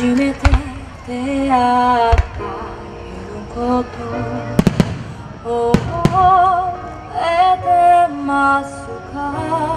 初めて出会ったこと覚えてますか